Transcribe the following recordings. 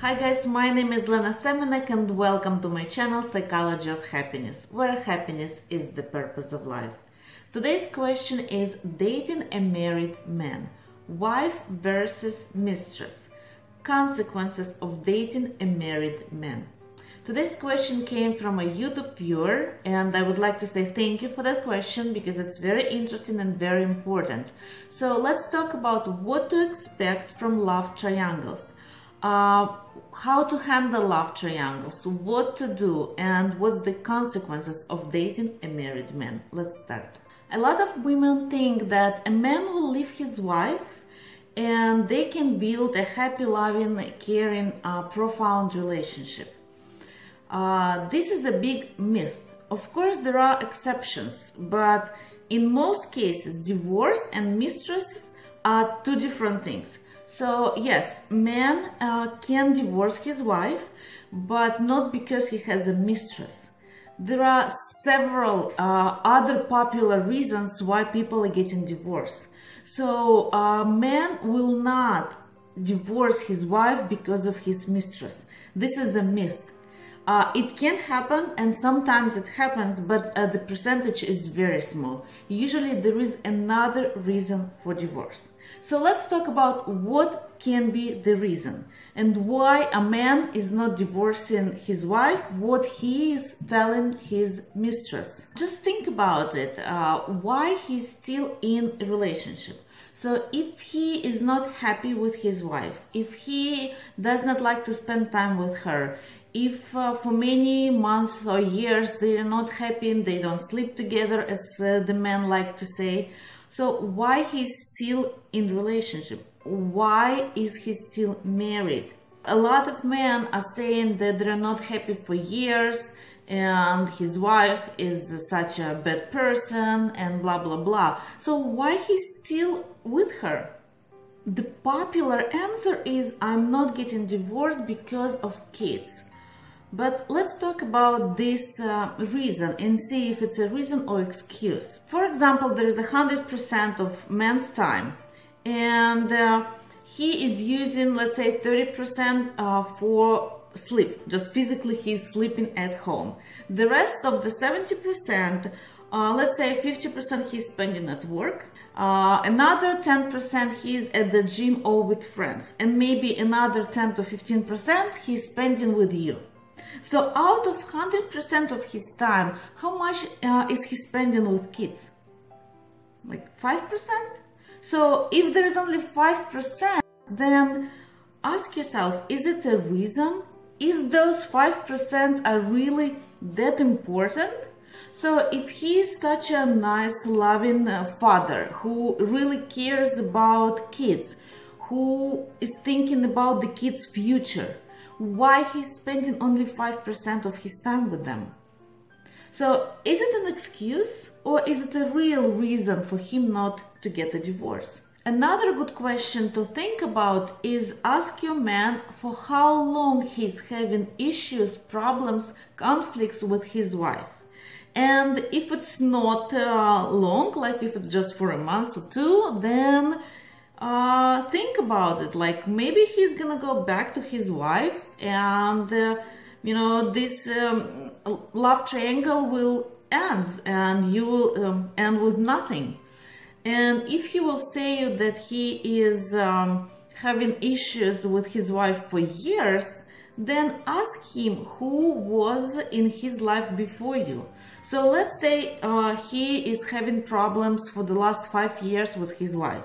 Hi guys, my name is Elena Semenek and welcome to my channel Psychology of Happiness, where happiness is the purpose of life. Today's question is dating a married man, wife versus mistress, consequences of dating a married man. Today's question came from a YouTube viewer and I would like to say thank you for that question because it's very interesting and very important. So let's talk about what to expect from love triangles uh, how to handle love triangles, what to do, and what's the consequences of dating a married man. Let's start. A lot of women think that a man will leave his wife and they can build a happy, loving, caring, uh, profound relationship. Uh, this is a big myth. Of course, there are exceptions, but in most cases, divorce and mistress are two different things. So yes, man uh, can divorce his wife, but not because he has a mistress. There are several uh, other popular reasons why people are getting divorced. So a uh, man will not divorce his wife because of his mistress. This is a myth. Uh, it can happen and sometimes it happens, but uh, the percentage is very small. Usually there is another reason for divorce. So let's talk about what can be the reason and why a man is not divorcing his wife, what he is telling his mistress. Just think about it, uh, why he's still in a relationship. So if he is not happy with his wife, if he does not like to spend time with her, if uh, for many months or years they are not happy and they don't sleep together as uh, the men like to say, so why he's still in relationship? Why is he still married? A lot of men are saying that they're not happy for years and his wife is such a bad person and blah blah blah. So why he's still with her? The popular answer is I'm not getting divorced because of kids. But let's talk about this uh, reason and see if it's a reason or excuse. For example, there is a hundred percent of man's time and uh, he is using, let's say, 30% uh, for sleep. Just physically, he's sleeping at home. The rest of the 70%, uh, let's say 50% he's spending at work. Uh, another 10% he's at the gym or with friends. And maybe another 10 to 15% he's spending with you. So out of 100% of his time, how much uh, is he spending with kids? Like 5%? So if there is only 5%, then ask yourself, is it a reason? Is those 5% are really that important? So if he is such a nice, loving uh, father who really cares about kids, who is thinking about the kids' future, why he's spending only 5% of his time with them. So is it an excuse or is it a real reason for him not to get a divorce? Another good question to think about is ask your man for how long he's having issues, problems, conflicts with his wife. And if it's not uh, long, like if it's just for a month or two, then uh, think about it. Like maybe he's gonna go back to his wife and, uh, you know, this um, love triangle will end and you will um, end with nothing. And if he will say that he is um, having issues with his wife for years, then ask him who was in his life before you. So let's say uh, he is having problems for the last five years with his wife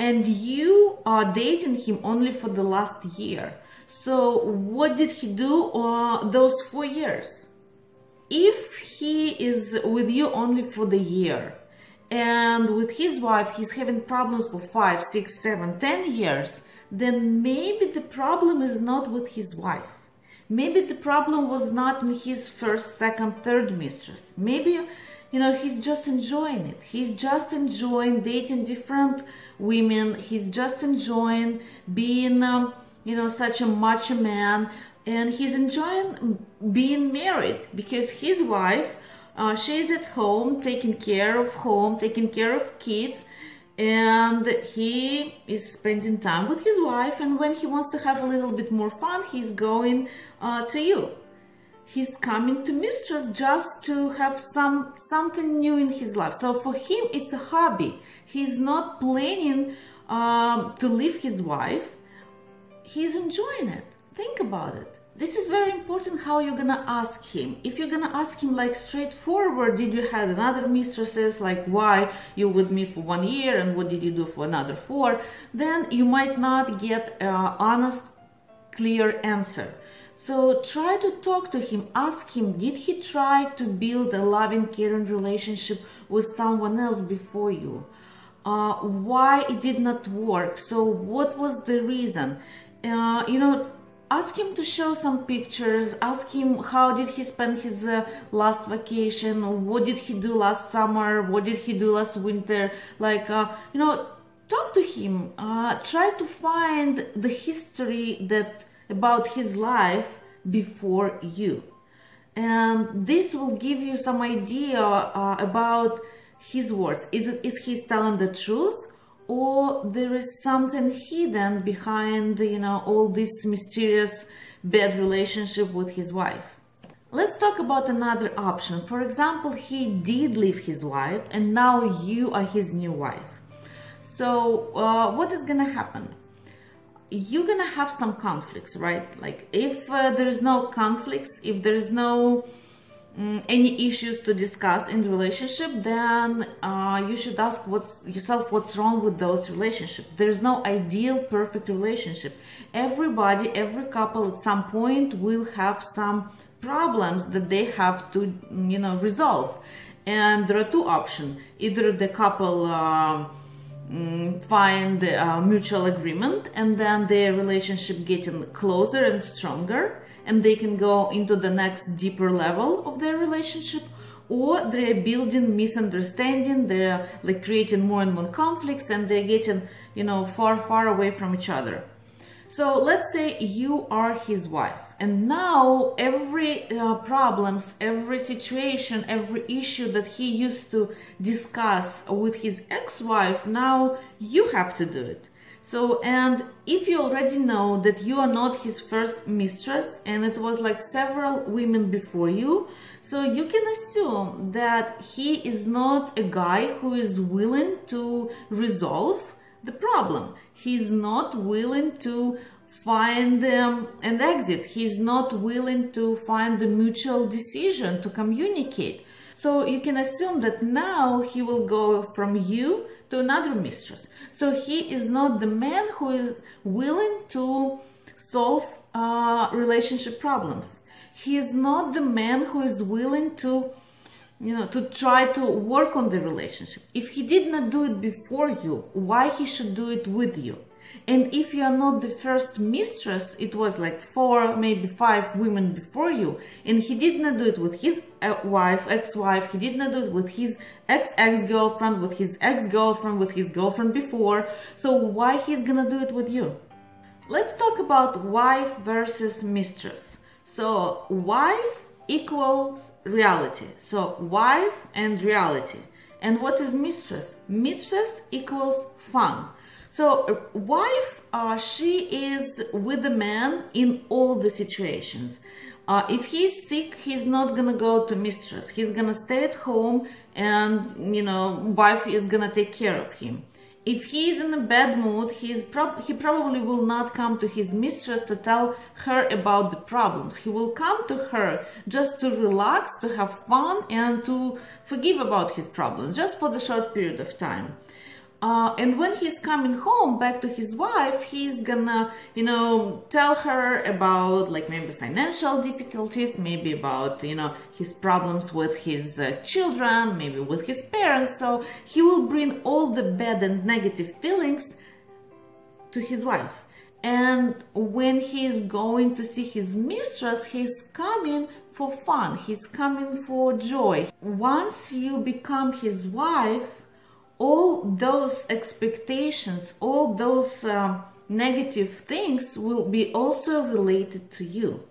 and you are dating him only for the last year. So what did he do uh, those four years? If he is with you only for the year and with his wife he's having problems for five, six, seven, ten years, then maybe the problem is not with his wife. Maybe the problem was not in his first, second, third mistress. Maybe you know, he's just enjoying it. He's just enjoying dating different women. He's just enjoying being, um, you know, such a macho man. And he's enjoying being married because his wife, uh, she's at home, taking care of home, taking care of kids. and he is spending time with his wife and when he wants to have a little bit more fun he's going uh, to you he's coming to mistress just to have some something new in his life. So for him it's a hobby. He's not planning um, to leave his wife. He's enjoying it. Think about it. This is very important how you're gonna ask him. If you're gonna ask him like straightforward did you have another mistresses? Like why? You with me for one year and what did you do for another four? Then you might not get a honest clear answer so try to talk to him ask him did he try to build a loving caring relationship with someone else before you? Uh, why it did not work? So what was the reason? Uh, you know ask him to show some pictures ask him how did he spend his uh, last vacation what did he do last summer what did he do last winter? Like uh, you know talk to him. Uh, try to find the history that about his life before you and this will give you some idea uh, about his words is it is he telling the truth or there is something hidden behind, you know, all this mysterious bad relationship with his wife. Let's talk about another option. For example, he did leave his wife and now you are his new wife. So uh, what is gonna happen? You're gonna have some conflicts, right? Like if uh, there's no conflicts, if there's no um, any issues to discuss in the relationship, then uh, you should ask what, yourself what's wrong with those relationships. There's no ideal, perfect relationship. Everybody, every couple at some point will have some problems that they have to, you know, resolve. And there are two options. Either the couple uh, find a mutual agreement and then their relationship getting closer and stronger and they can go into the next deeper level of their relationship or they're building misunderstanding they're like creating more and more conflicts and they're getting you know far far away from each other. So let's say you are his wife and now every uh, problems every situation every issue that he used to discuss with his ex-wife now you have to do it so, and if you already know that you are not his first mistress and it was like several women before you, so you can assume that he is not a guy who is willing to resolve the problem. He's not willing to find um, an exit. He's not willing to find a mutual decision to communicate. So you can assume that now he will go from you to another mistress. So he is not the man who is willing to solve uh, relationship problems. He is not the man who is willing to, you know, to try to work on the relationship. If he did not do it before you, why he should do it with you? And if you are not the first mistress, it was like four, maybe five women before you, and he did not do it with his uh, wife, ex-wife, he did not do it with his ex-ex-girlfriend, with his ex-girlfriend, with his girlfriend before, so why he's gonna do it with you? Let's talk about wife versus mistress. So wife equals reality. So wife and reality. And what is mistress? Mistress equals fun. So wife, uh, she is with the man in all the situations. Uh, if he's sick, he's not gonna go to mistress. He's gonna stay at home and, you know, wife is gonna take care of him. If he's in a bad mood, he's prob he probably will not come to his mistress to tell her about the problems. He will come to her just to relax, to have fun, and to forgive about his problems, just for the short period of time. Uh, and when he's coming home back to his wife, he's gonna, you know, tell her about like maybe financial difficulties, maybe about, you know, his problems with his uh, children, maybe with his parents. So he will bring all the bad and negative feelings to his wife. And when he's going to see his mistress, he's coming for fun, he's coming for joy. Once you become his wife, all those expectations, all those uh, negative things will be also related to you.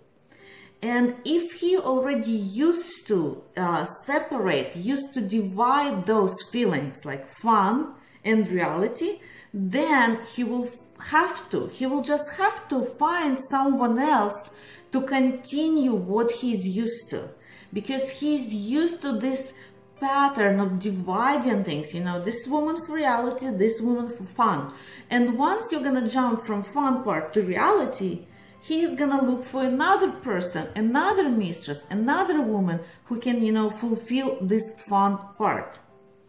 And if he already used to uh, separate, used to divide those feelings like fun and reality, then he will have to, he will just have to find someone else to continue what he's used to because he's used to this pattern of dividing things you know this woman for reality this woman for fun. And once you're gonna jump from fun part to reality he's gonna look for another person another mistress another woman who can you know fulfill this fun part.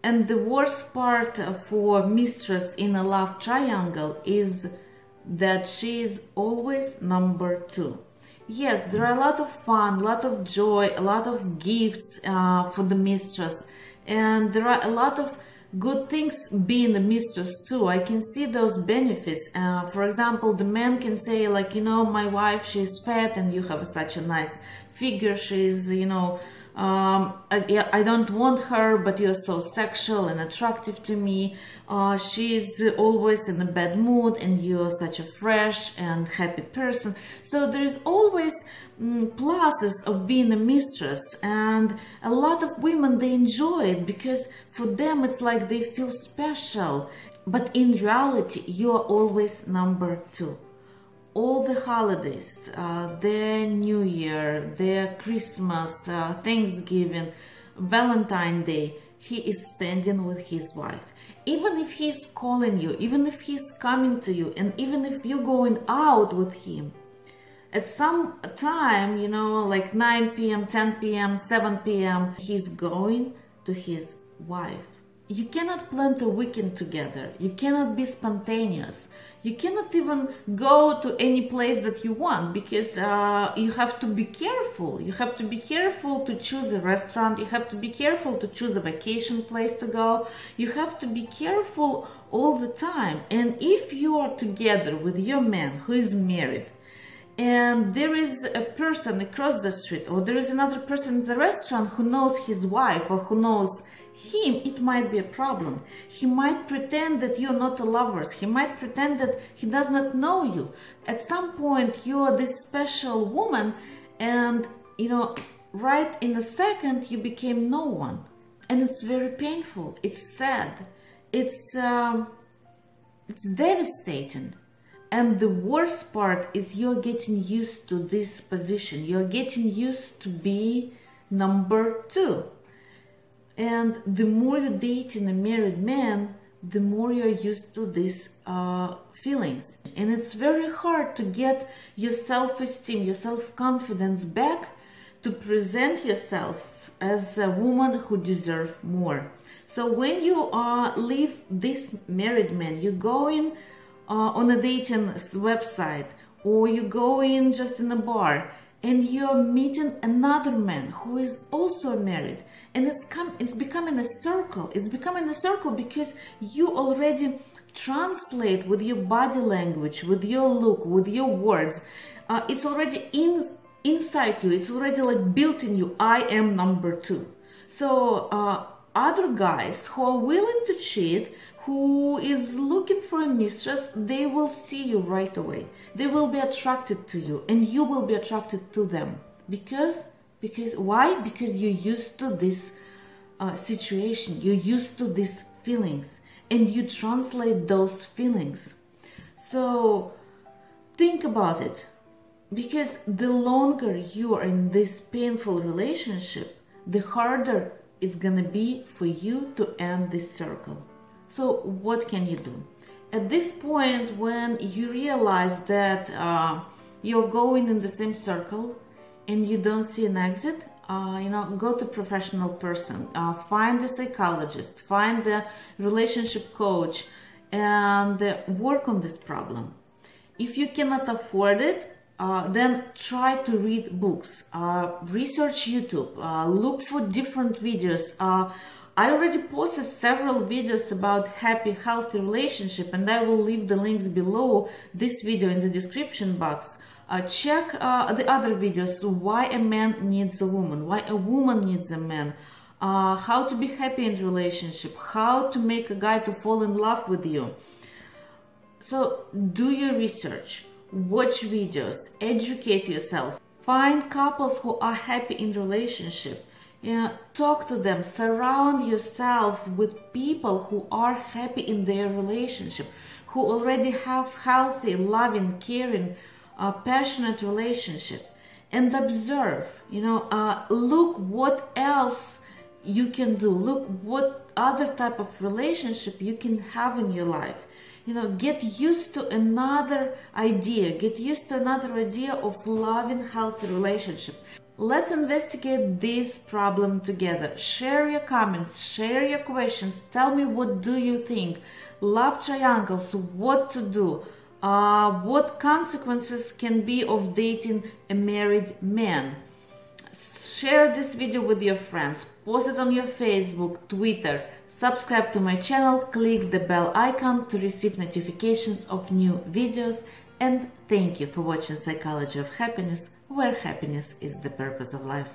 And the worst part for mistress in a love triangle is that she is always number two yes, there are a lot of fun, a lot of joy, a lot of gifts uh, for the mistress. And there are a lot of good things being a mistress too. I can see those benefits. Uh, for example, the man can say like, you know, my wife, she's fat and you have such a nice figure. She's, you know, um, I, I, don't want her, but you're so sexual and attractive to me. Uh, she's always in a bad mood and you're such a fresh and happy person. So there's always mm, pluses of being a mistress and a lot of women, they enjoy it because for them it's like they feel special. But in reality, you're always number two all the holidays, uh, their New Year, their Christmas, uh, Thanksgiving, Valentine Day, he is spending with his wife. Even if he's calling you, even if he's coming to you, and even if you're going out with him, at some time, you know, like 9 p.m., 10 p.m., 7 p.m., he's going to his wife. You cannot plan a weekend together. You cannot be spontaneous you cannot even go to any place that you want because uh, you have to be careful. You have to be careful to choose a restaurant. You have to be careful to choose a vacation place to go. You have to be careful all the time. And if you are together with your man who is married, and there is a person across the street or there is another person in the restaurant who knows his wife or who knows him it might be a problem. He might pretend that you're not a lovers he might pretend that he does not know you. At some point you're this special woman and you know right in a second you became no one. And it's very painful. It's sad. It's um, it's devastating. And the worst part is you're getting used to this position. You're getting used to be number two and the more you're dating a married man, the more you're used to these uh, feelings. And it's very hard to get your self-esteem, your self-confidence back to present yourself as a woman who deserves more. So when you uh, leave this married man, you go in uh, on a dating website or you go in just in a bar and you're meeting another man who is also married and it's come it's becoming a circle. It's becoming a circle because you already translate with your body language with your look with your words. Uh, it's already in inside you. It's already like built in you. I am number two. So uh, other guys who are willing to cheat who is looking for a mistress they will see you right away. They will be attracted to you and you will be attracted to them because because why? Because you're used to this uh, situation. You're used to these feelings. And you translate those feelings. So think about it. Because the longer you are in this painful relationship the harder it's gonna be for you to end this circle. So what can you do? At this point when you realize that uh, you're going in the same circle and you don't see an exit, uh, you know, go to professional person, uh, find a psychologist, find a relationship coach, and uh, work on this problem. If you cannot afford it, uh, then try to read books, uh, research YouTube, uh, look for different videos. I already posted several videos about happy, healthy relationship, and I will leave the links below this video in the description box. Uh, check uh, the other videos, why a man needs a woman, why a woman needs a man, uh, how to be happy in relationship, how to make a guy to fall in love with you. So do your research, watch videos, educate yourself, find couples who are happy in relationship, talk to them, surround yourself with people who are happy in their relationship, who already have healthy, loving, caring, uh, passionate relationship and observe you know uh, look what else you can do. Look what other type of relationship you can have in your life. You know get used to another idea. Get used to another idea of loving healthy relationship. Let's investigate this problem together. Share your comments. Share your questions. Tell me what do you think? Love triangles. What to do uh, what consequences can be of dating a married man. Share this video with your friends, post it on your Facebook, Twitter, subscribe to my channel, click the bell icon to receive notifications of new videos, and thank you for watching Psychology of Happiness, where happiness is the purpose of life.